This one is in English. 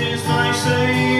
is my Savior.